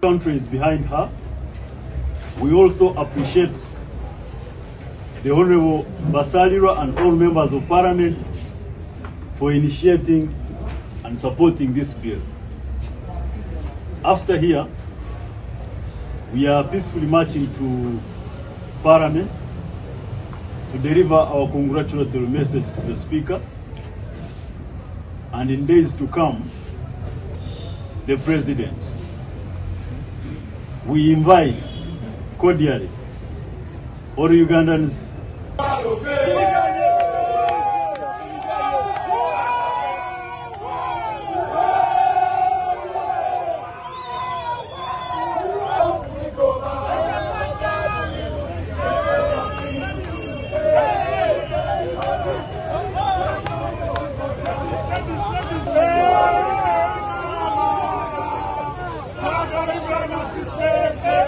country is behind her. We also appreciate the Honorable Basalirwa and all members of Parliament for initiating and supporting this bill. After here, we are peacefully marching to Parliament to deliver our congratulatory message to the Speaker. And in days to come, the President. We invite cordially all Ugandans Para entrar na